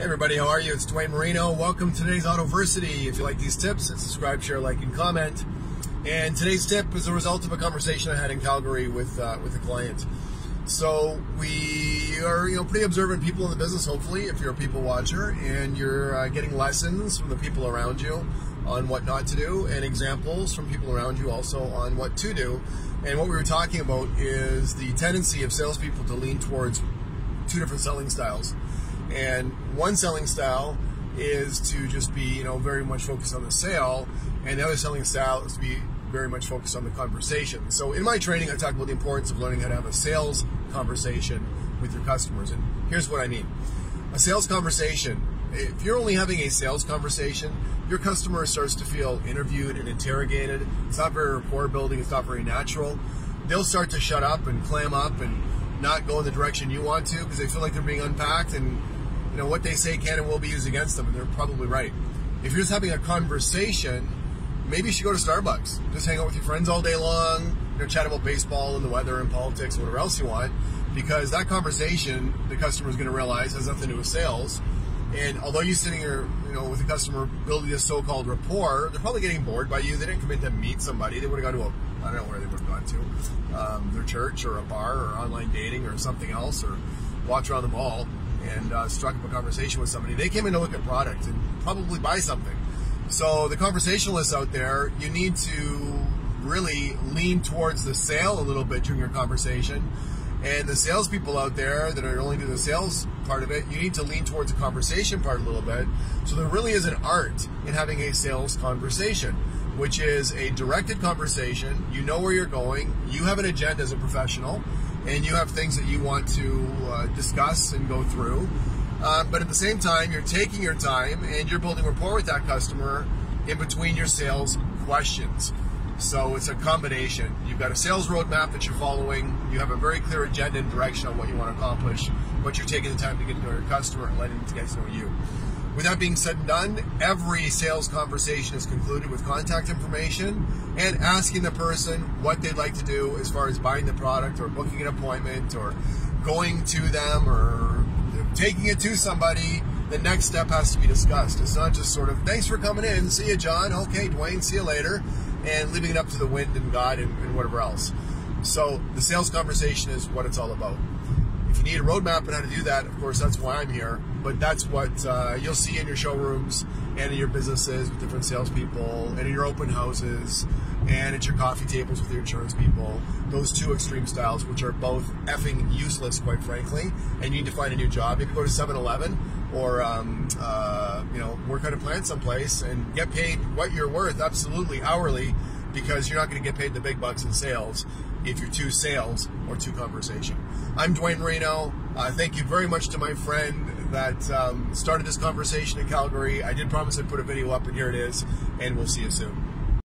Hey everybody, how are you? It's Duane Marino. Welcome to today's Autoversity. If you like these tips, subscribe, share, like, and comment. And today's tip is a result of a conversation I had in Calgary with uh, with a client. So we are, you know, pretty observant people in the business. Hopefully, if you're a people watcher and you're uh, getting lessons from the people around you on what not to do, and examples from people around you also on what to do. And what we were talking about is the tendency of salespeople to lean towards two different selling styles. And one selling style is to just be, you know, very much focused on the sale, and the other selling style is to be very much focused on the conversation. So in my training, I talk about the importance of learning how to have a sales conversation with your customers. And here's what I mean. A sales conversation, if you're only having a sales conversation, your customer starts to feel interviewed and interrogated. It's not very rapport building, it's not very natural. They'll start to shut up and clam up and not go in the direction you want to because they feel like they're being unpacked and you know what they say can and will be used against them and they're probably right. If you're just having a conversation, maybe you should go to Starbucks. Just hang out with your friends all day long, you know, chat about baseball and the weather and politics and whatever else you want. Because that conversation, the customer is going to realize has nothing to do with sales. And although you're sitting here, you know, with a customer building this so-called rapport, they're probably getting bored by you. They didn't come in to meet somebody. They would have gone to a, I don't know where they would have gone to, um, their church or a bar or online dating or something else or watch around the mall and uh, struck up a conversation with somebody. They came in to look at product and probably buy something. So the conversationalists out there, you need to really lean towards the sale a little bit during your conversation. And the salespeople out there that are only doing the sales part of it, you need to lean towards the conversation part a little bit. So there really is an art in having a sales conversation, which is a directed conversation. You know where you're going. You have an agenda as a professional and you have things that you want to uh, discuss and go through. Uh, but at the same time, you're taking your time and you're building rapport with that customer in between your sales questions. So it's a combination. You've got a sales roadmap that you're following. You have a very clear agenda and direction on what you want to accomplish, but you're taking the time to get to know your customer and letting them get to know you. With that being said and done, every sales conversation is concluded with contact information and asking the person what they'd like to do as far as buying the product or booking an appointment or going to them or taking it to somebody. The next step has to be discussed. It's not just sort of, thanks for coming in, see you, John, okay, Duane, see you later, and leaving it up to the wind and God and, and whatever else. So the sales conversation is what it's all about. If you need a roadmap on how to do that, of course, that's why I'm here. But that's what uh, you'll see in your showrooms and in your businesses with different salespeople, and in your open houses, and at your coffee tables with your insurance people. Those two extreme styles, which are both effing useless, quite frankly, and you need to find a new job. Maybe go to 7 Eleven or, um, uh, you know, work on a plant someplace and get paid what you're worth, absolutely hourly, because you're not going to get paid the big bucks in sales if you're too sales or too conversation. I'm Duane Marino. Uh, thank you very much to my friend that um, started this conversation in Calgary. I did promise I'd put a video up, and here it is, and we'll see you soon.